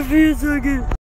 confused again.